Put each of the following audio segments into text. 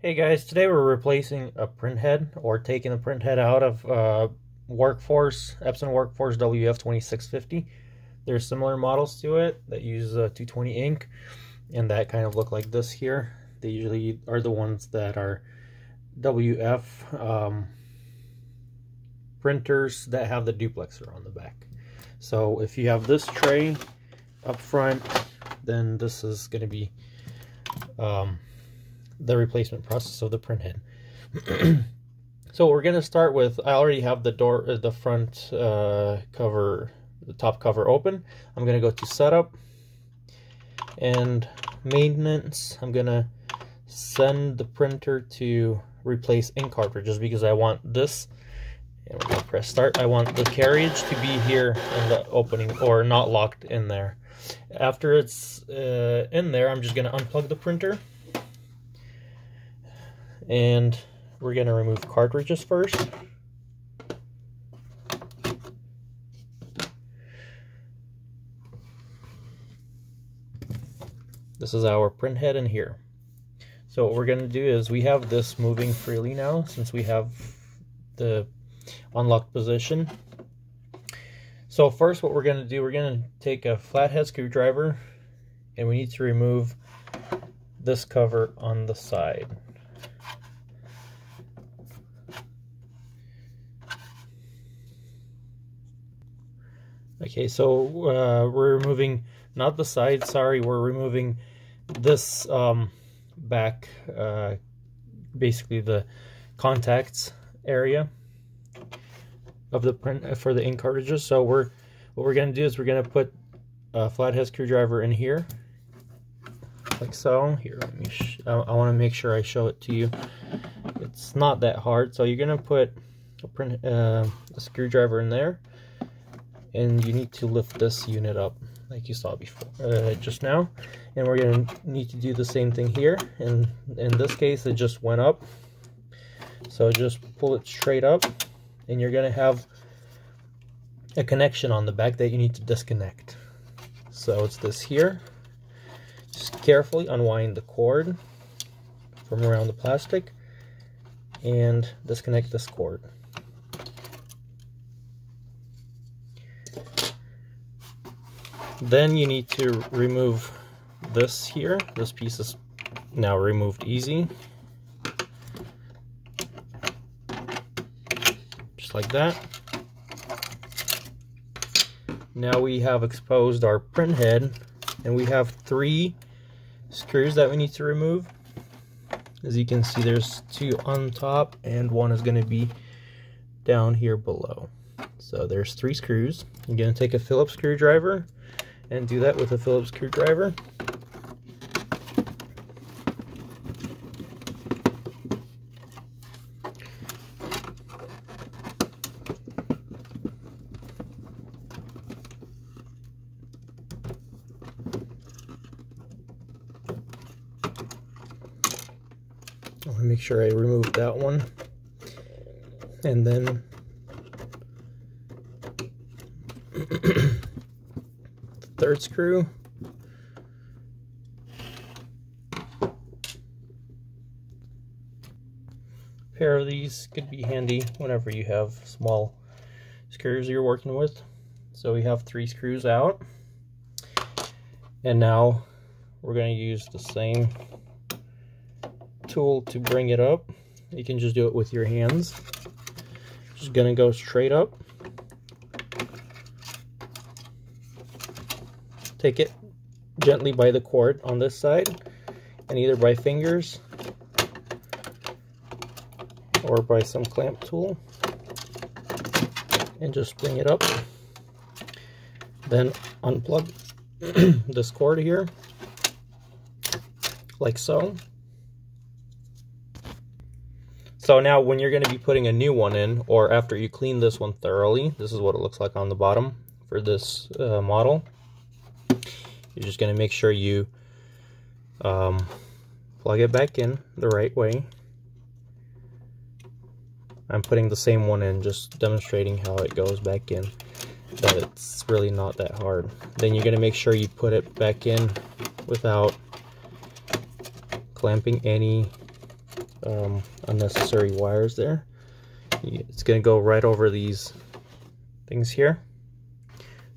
Hey guys, today we're replacing a print head or taking the print head out of uh, Workforce, Epson Workforce WF2650. There's similar models to it that use uh, 220 ink and that kind of look like this here. They usually are the ones that are WF um, printers that have the duplexer on the back. So if you have this tray up front, then this is going to be um, the replacement process of the print head. so we're going to start with, I already have the door, uh, the front uh, cover, the top cover open. I'm going to go to setup and maintenance. I'm going to send the printer to replace ink cartridges because I want this and we're to press start. I want the carriage to be here in the opening or not locked in there. After it's uh, in there, I'm just going to unplug the printer and we're going to remove cartridges first. This is our print head in here. So what we're going to do is we have this moving freely now since we have the unlocked position. So first what we're going to do, we're going to take a flathead screwdriver and we need to remove this cover on the side. Okay, so uh, we're removing, not the side, sorry, we're removing this um, back, uh, basically the contacts area of the print uh, for the ink cartridges. So we're, what we're going to do is we're going to put a flathead screwdriver in here, like so. Here, let me, I, I want to make sure I show it to you. It's not that hard. So you're going to put a, print, uh, a screwdriver in there and you need to lift this unit up like you saw before uh, just now. And we're going to need to do the same thing here. And in this case it just went up. So just pull it straight up and you're going to have a connection on the back that you need to disconnect. So it's this here. Just carefully unwind the cord from around the plastic and disconnect this cord Then you need to remove this here. This piece is now removed easy. Just like that. Now we have exposed our print head and we have three screws that we need to remove. As you can see there's two on top and one is going to be down here below. So there's three screws. You're going to take a Phillips screwdriver and do that with a Phillips screwdriver. Make sure I remove that one and then third screw. A pair of these could be handy whenever you have small screws you're working with. So we have three screws out. And now we're going to use the same tool to bring it up. You can just do it with your hands. Just going to go straight up. Take it gently by the cord on this side and either by fingers or by some clamp tool and just bring it up. Then unplug this cord here like so. So now when you're going to be putting a new one in or after you clean this one thoroughly this is what it looks like on the bottom for this uh, model you're just going to make sure you um, plug it back in the right way. I'm putting the same one in, just demonstrating how it goes back in, that it's really not that hard. Then you're going to make sure you put it back in without clamping any um, unnecessary wires there. It's going to go right over these things here.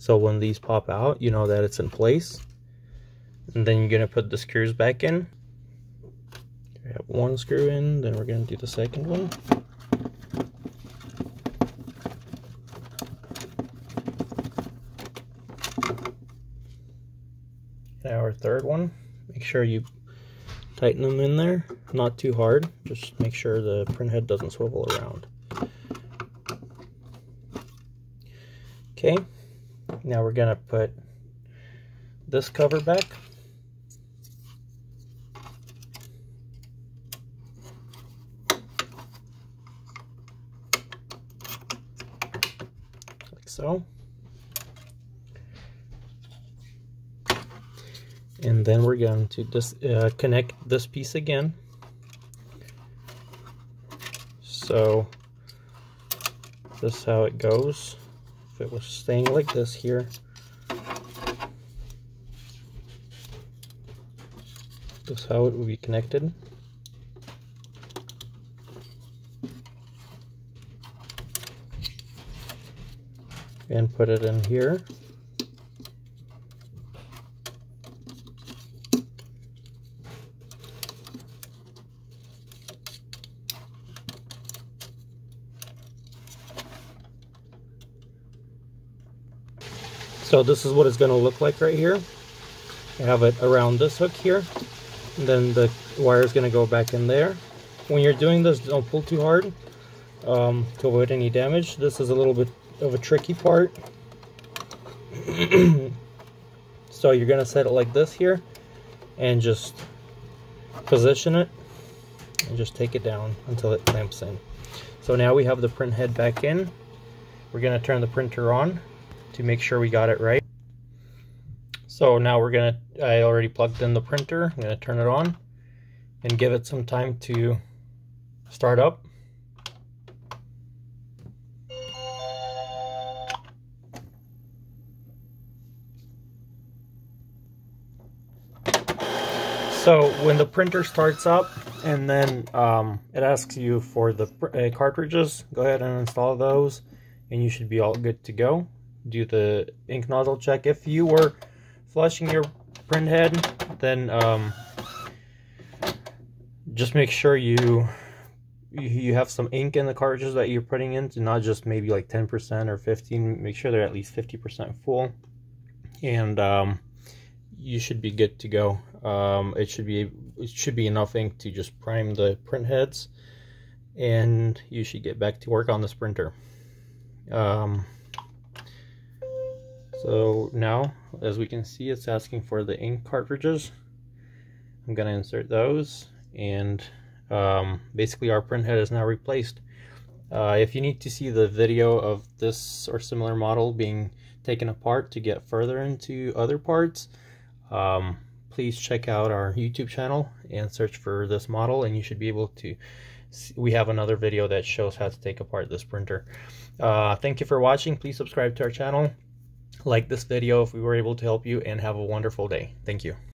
So when these pop out, you know that it's in place. And then you're to put the screws back in. We have one screw in, then we're to do the second one. Now our third one, make sure you tighten them in there, not too hard, just make sure the print head doesn't swivel around. Okay, now we're gonna put this cover back. Like so. And then we're going to just uh, connect this piece again. So this is how it goes it was staying like this here. This is how it would be connected. And put it in here. So this is what it's going to look like right here. I have it around this hook here. And then the wire is going to go back in there. When you're doing this, don't pull too hard um, to avoid any damage. This is a little bit of a tricky part. so you're going to set it like this here and just position it and just take it down until it clamps in. So now we have the print head back in. We're going to turn the printer on to make sure we got it right. So now we're gonna, I already plugged in the printer. I'm gonna turn it on and give it some time to start up. So when the printer starts up and then um, it asks you for the uh, cartridges, go ahead and install those and you should be all good to go do the ink nozzle check. If you were flushing your print head, then um, just make sure you you have some ink in the cartridges that you're putting into, not just maybe like 10% or 15. Make sure they're at least 50% full, and um, you should be good to go. Um, it should be it should be enough ink to just prime the print heads, and you should get back to work on this printer. Um, so now, as we can see, it's asking for the ink cartridges. I'm going to insert those, and um, basically our printhead is now replaced. Uh, if you need to see the video of this or similar model being taken apart to get further into other parts, um, please check out our YouTube channel and search for this model and you should be able to we have another video that shows how to take apart this printer. Uh, thank you for watching. Please subscribe to our channel like this video if we were able to help you and have a wonderful day. Thank you.